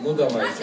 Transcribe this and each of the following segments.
Muda mais.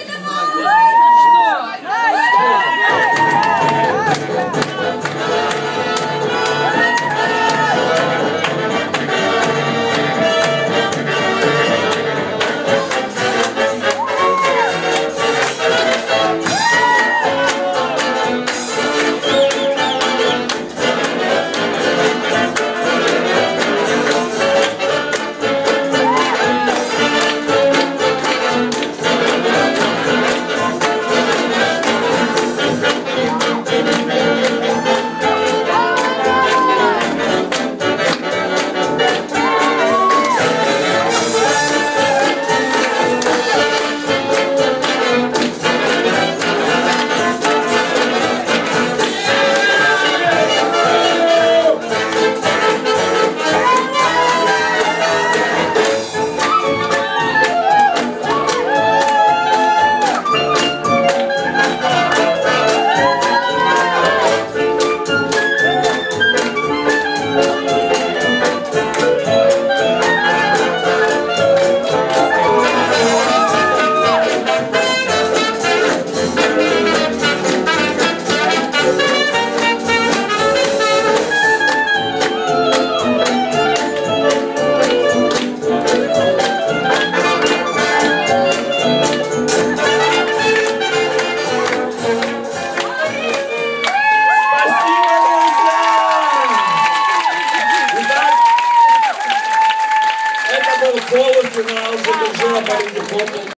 forward for now, so